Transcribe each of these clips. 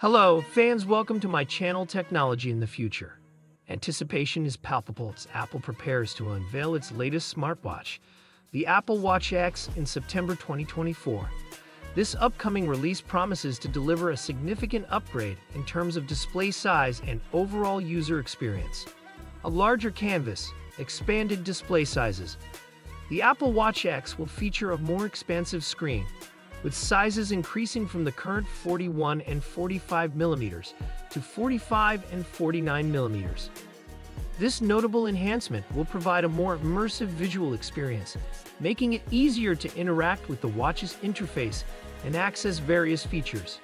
Hello, fans, welcome to my channel Technology in the Future. Anticipation is palpable as Apple prepares to unveil its latest smartwatch, the Apple Watch X, in September 2024. This upcoming release promises to deliver a significant upgrade in terms of display size and overall user experience. A larger canvas, expanded display sizes. The Apple Watch X will feature a more expansive screen, with sizes increasing from the current 41 and 45 millimeters to 45 and 49 millimeters. This notable enhancement will provide a more immersive visual experience, making it easier to interact with the watch's interface and access various features.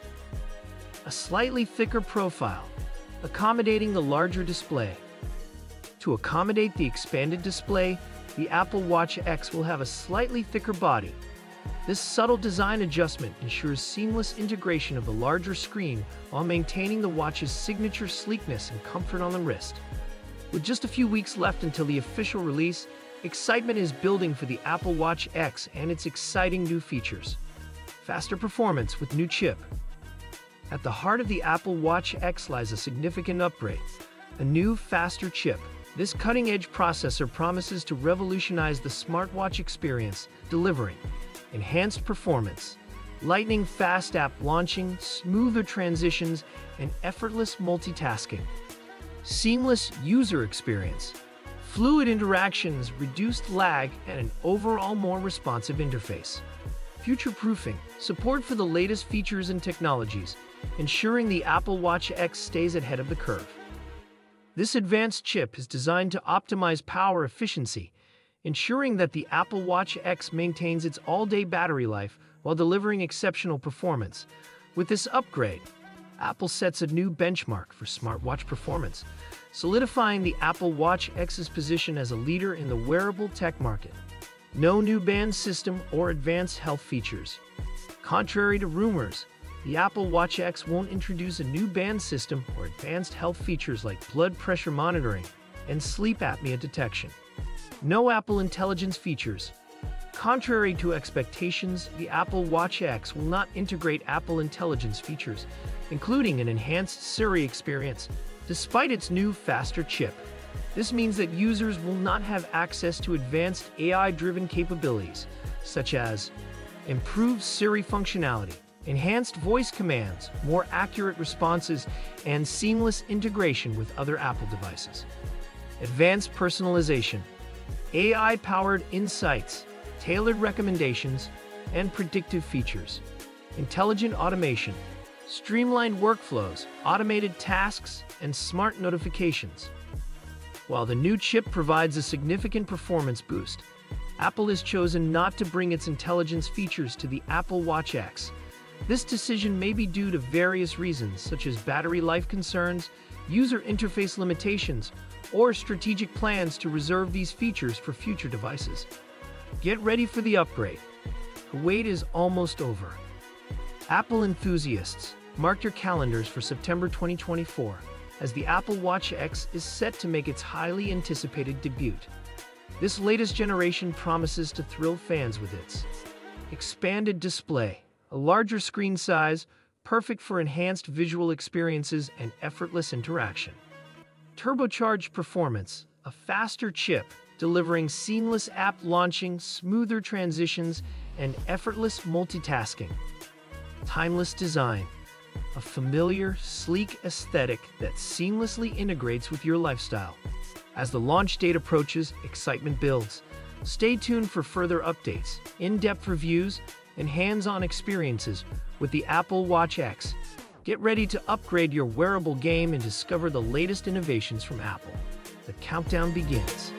A slightly thicker profile, accommodating the larger display. To accommodate the expanded display, the Apple Watch X will have a slightly thicker body, this subtle design adjustment ensures seamless integration of the larger screen while maintaining the watch's signature sleekness and comfort on the wrist. With just a few weeks left until the official release, excitement is building for the Apple Watch X and its exciting new features. Faster performance with new chip. At the heart of the Apple Watch X lies a significant upgrade, a new, faster chip. This cutting-edge processor promises to revolutionize the smartwatch experience, delivering enhanced performance, lightning fast app launching, smoother transitions, and effortless multitasking. Seamless user experience, fluid interactions, reduced lag, and an overall more responsive interface. Future-proofing, support for the latest features and technologies, ensuring the Apple Watch X stays ahead of the curve. This advanced chip is designed to optimize power efficiency ensuring that the Apple Watch X maintains its all-day battery life while delivering exceptional performance. With this upgrade, Apple sets a new benchmark for smartwatch performance, solidifying the Apple Watch X's position as a leader in the wearable tech market. No new band system or advanced health features. Contrary to rumors, the Apple Watch X won't introduce a new band system or advanced health features like blood pressure monitoring and sleep apnea detection. No Apple Intelligence features. Contrary to expectations, the Apple Watch X will not integrate Apple Intelligence features, including an enhanced Siri experience, despite its new, faster chip. This means that users will not have access to advanced AI-driven capabilities, such as improved Siri functionality, enhanced voice commands, more accurate responses, and seamless integration with other Apple devices. Advanced personalization. AI-powered insights, tailored recommendations, and predictive features. Intelligent automation, streamlined workflows, automated tasks, and smart notifications. While the new chip provides a significant performance boost, Apple has chosen not to bring its intelligence features to the Apple Watch X. This decision may be due to various reasons, such as battery life concerns, user interface limitations, or strategic plans to reserve these features for future devices. Get ready for the upgrade. The wait is almost over. Apple enthusiasts, mark your calendars for September 2024 as the Apple Watch X is set to make its highly anticipated debut. This latest generation promises to thrill fans with its expanded display, a larger screen size, perfect for enhanced visual experiences and effortless interaction turbocharged performance, a faster chip, delivering seamless app launching, smoother transitions, and effortless multitasking. Timeless design, a familiar, sleek aesthetic that seamlessly integrates with your lifestyle. As the launch date approaches, excitement builds. Stay tuned for further updates, in-depth reviews, and hands-on experiences with the Apple Watch X, Get ready to upgrade your wearable game and discover the latest innovations from Apple. The countdown begins.